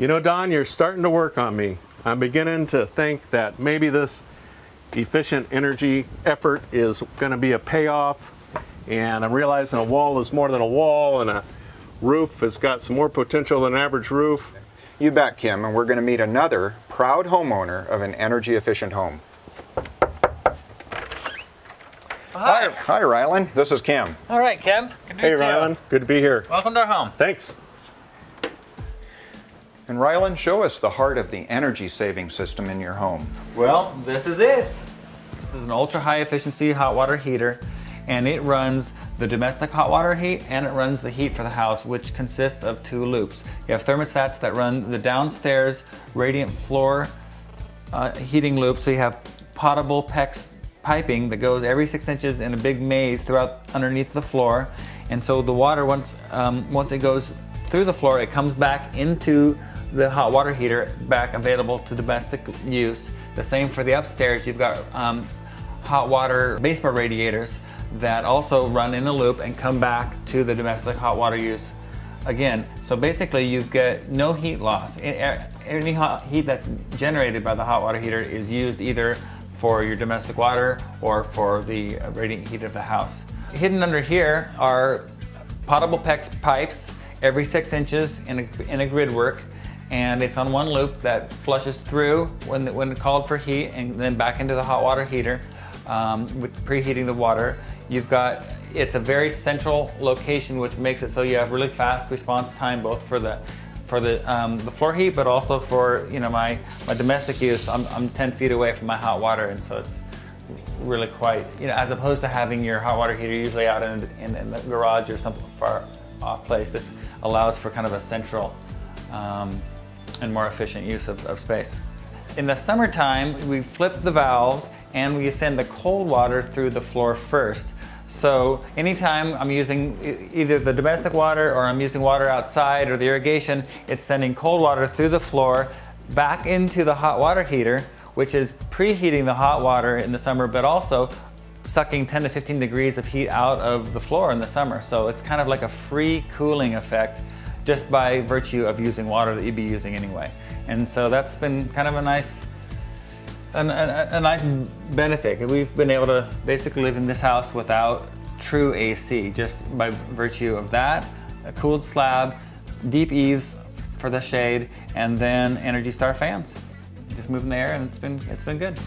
You know, Don, you're starting to work on me. I'm beginning to think that maybe this efficient energy effort is going to be a payoff. And I'm realizing a wall is more than a wall, and a roof has got some more potential than an average roof. You bet, Kim, and we're going to meet another proud homeowner of an energy efficient home. Hi. Hi, Rylan. This is Kim. All right, Kim. Good to Hey, meet. Rylan. Good to be here. Welcome to our home. Thanks. And Rylan, show us the heart of the energy saving system in your home. Well, this is it. This is an ultra high efficiency hot water heater and it runs the domestic hot water heat and it runs the heat for the house, which consists of two loops. You have thermostats that run the downstairs radiant floor uh, heating loop, so you have potable PEX piping that goes every six inches in a big maze throughout underneath the floor. And so the water, once, um, once it goes through the floor, it comes back into the hot water heater back available to domestic use. The same for the upstairs. You've got um, hot water basement radiators that also run in a loop and come back to the domestic hot water use again. So basically you get no heat loss. Any hot heat that's generated by the hot water heater is used either for your domestic water or for the radiant heat of the house. Hidden under here are potable PEX pipes every six inches in a, in a grid work and it's on one loop that flushes through when, when called for heat and then back into the hot water heater um, with preheating the water. You've got, it's a very central location which makes it so you have really fast response time both for the for the, um, the floor heat, but also for you know my, my domestic use. I'm, I'm 10 feet away from my hot water, and so it's really quite, you know, as opposed to having your hot water heater usually out in, in, in the garage or some far off place, this allows for kind of a central um, and more efficient use of, of space. In the summertime, we flip the valves and we send the cold water through the floor first. So anytime I'm using either the domestic water or I'm using water outside or the irrigation, it's sending cold water through the floor back into the hot water heater, which is preheating the hot water in the summer, but also sucking 10 to 15 degrees of heat out of the floor in the summer. So it's kind of like a free cooling effect just by virtue of using water that you'd be using anyway. And so that's been kind of a nice a, a, a, nice benefit. We've been able to basically live in this house without true AC, just by virtue of that, a cooled slab, deep eaves for the shade, and then Energy Star fans. Just moving the air, and it's been it's been good.